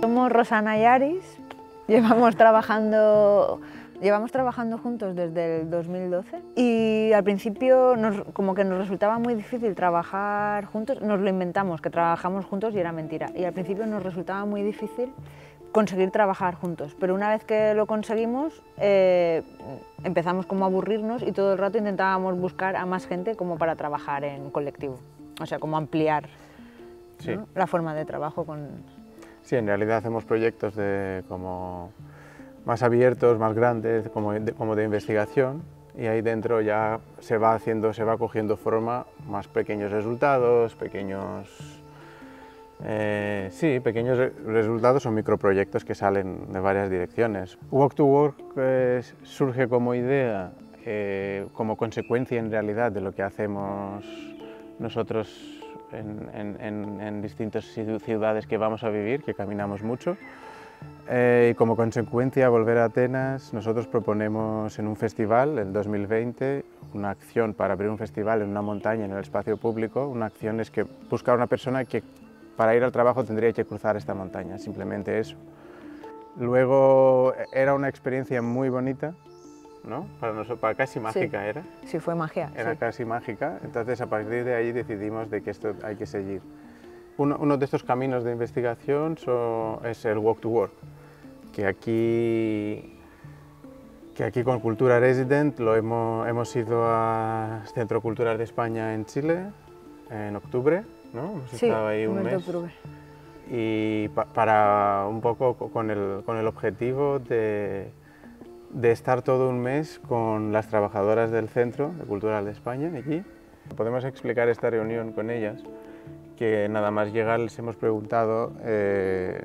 Somos Rosana y Aris, llevamos trabajando, llevamos trabajando juntos desde el 2012 y al principio nos, como que nos resultaba muy difícil trabajar juntos, nos lo inventamos, que trabajamos juntos y era mentira, y al principio nos resultaba muy difícil conseguir trabajar juntos, pero una vez que lo conseguimos eh, empezamos como a aburrirnos y todo el rato intentábamos buscar a más gente como para trabajar en colectivo, o sea, como ampliar Sí. ¿no? la forma de trabajo con... Sí, en realidad hacemos proyectos de como más abiertos, más grandes, como de, como de investigación y ahí dentro ya se va haciendo, se va cogiendo forma más pequeños resultados, pequeños, eh, sí, pequeños re- resultados o microproyectos que salen de varias direcciones. Walk to Work eh, surge como idea, eh, como consecuencia en realidad de lo que hacemos nosotros en, en- en- distintas ciu- ciudades que vamos a vivir, que caminamos mucho. Eh, y como consecuencia, volver a Atenas, nosotros proponemos en un festival, en 2020, una acción para abrir un festival en una montaña, en el espacio público. Una acción es que buscar una persona que para ir al trabajo tendría que cruzar esta montaña, simplemente eso. Luego eh, era una experiencia muy bonita, ¿no? Para nosotros, para casi mágica era Sí, fue magia. era sí. casi mágica, entonces a partir de ahí decidimos de que esto hay que seguir. Uno, uno de estos caminos de investigación es el Walk to Work, que aquí, que aquí con Cultura Resident lo hemos, hemos ido a Centro Cultural de España en Chile en octubre, ¿no? Hemos Sí, estado ahí un mes octubre. y pa- para un poco co- con el, con el objetivo de, de estar todo un mes con las trabajadoras del Centro de Cultural de España allí. Podemos explicar esta reunión con ellas, que nada más llegar les hemos preguntado eh,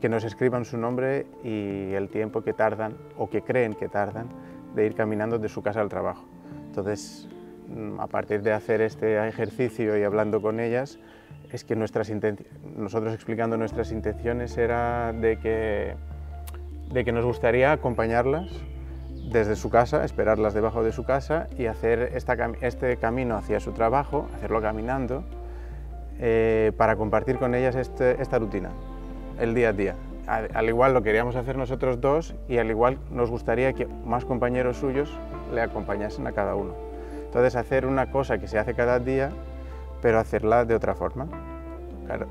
que nos escriban su nombre y el tiempo que tardan o que creen que tardan de ir caminando de su casa al trabajo. Entonces, mm, a partir de hacer este ejercicio y hablando con ellas, es que nuestras nosotros explicando nuestras intenciones era de que, de que nos gustaría acompañarlas desde su casa, esperarlas debajo de su casa y hacer este camino hacia su trabajo, hacerlo caminando, eh, para compartir con ellas este- esta rutina, el día a día. Al, al igual lo queríamos hacer nosotros dos y al igual nos gustaría que más compañeros suyos le acompañasen a cada uno. Entonces hacer una cosa que se hace cada día, pero hacerla de otra forma.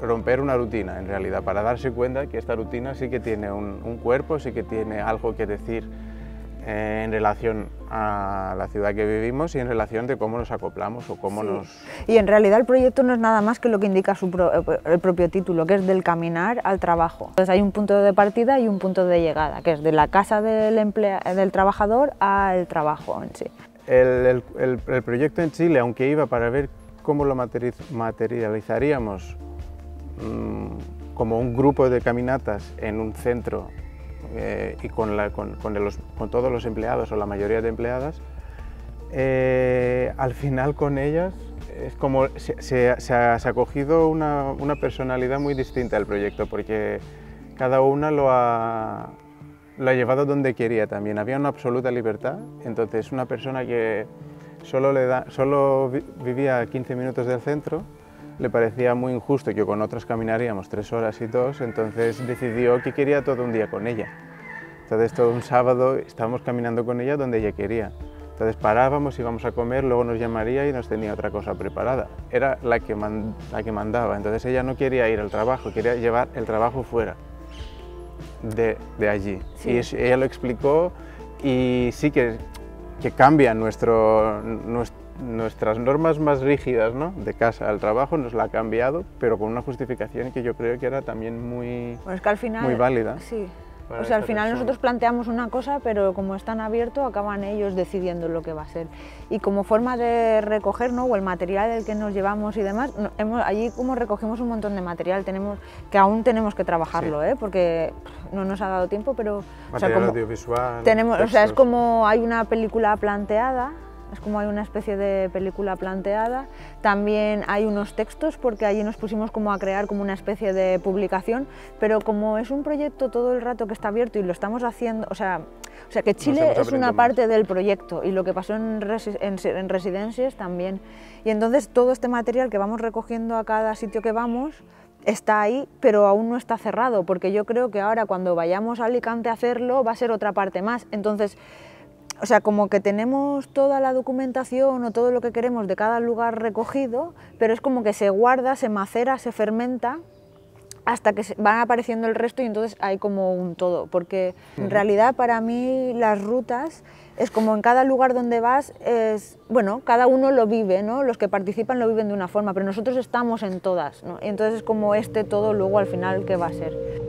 Romper una rutina en realidad, para darse cuenta que esta rutina sí que tiene un, un cuerpo, sí que tiene algo que decir eh, en relación a la ciudad que vivimos y en relación de cómo nos acoplamos o cómo Sí. nos... Y en realidad el proyecto no es nada más que lo que indica su pro- el propio título, que es del caminar al trabajo. Entonces hay un punto de partida y un punto de llegada, que es de la casa del, emplea- del trabajador al trabajo en sí. El, el- proyecto en Chile, aunque iba para ver cómo lo materi- materializaríamos como un grupo de caminatas en un centro eh, y con, la- con- con los- con todos los empleados o la mayoría de empleadas, eh, al final con ellas es como se, se- se ha, se ha cogido una, una personalidad muy distinta al proyecto porque cada una lo ha, lo ha llevado donde quería también. Había una absoluta libertad, entonces una persona que solo, le da, solo vi- vivía a 15 minutos del centro le parecía muy injusto que con otras caminaríamos tres horas y dos, entonces decidió que quería todo un día con ella. Entonces todo un sábado estábamos caminando con ella donde ella quería. Entonces parábamos, íbamos a comer, luego nos llamaría y nos tenía otra cosa preparada. Era la que, man- la que mandaba. Entonces ella no quería ir al trabajo, quería llevar el trabajo fuera de, de allí. Sí. Y ella lo explicó y sí que, que cambia nuestro, nues- nuestras normas más rígidas ¿no? de casa al trabajo, nos la ha cambiado, pero con una justificación que yo creo que era también muy, Bueno, es que al final... muy válida. Sí. O sea, al final persona. nosotros planteamos una cosa, pero como es tan abierto, acaban ellos decidiendo lo que va a ser. Y como forma de recoger, ¿no? o el material del que nos llevamos y demás, no- hemos, allí como recogimos un montón de material, tenemos que aún tenemos que trabajarlo, ¿eh? porque no nos ha dado tiempo, pero o sea, Material como audiovisual. tenemos, o sea, es como hay una película planteada, es como hay una especie de película planteada. También hay unos textos porque allí nos pusimos como a crear como una especie de publicación, pero como es un proyecto todo el rato que está abierto y lo estamos haciendo, o sea, o sea que Chile es una parte del proyecto y lo que pasó en, resi- en, en residencias también. Y entonces todo este material que vamos recogiendo a cada sitio que vamos, está ahí, pero aún no está cerrado, porque yo creo que ahora cuando vayamos a Alicante a hacerlo va a ser otra parte más. Entonces, o sea, como que tenemos toda la documentación o todo lo que queremos de cada lugar recogido, pero es como que se guarda, se macera, se fermenta hasta que van apareciendo el resto y entonces hay como un todo, porque en realidad para mí las rutas es como en cada lugar donde vas, es, bueno, cada uno lo vive, ¿no? los que participan lo viven de una forma, pero nosotros estamos en todas, ¿no? y entonces es como este todo luego al final que va a ser.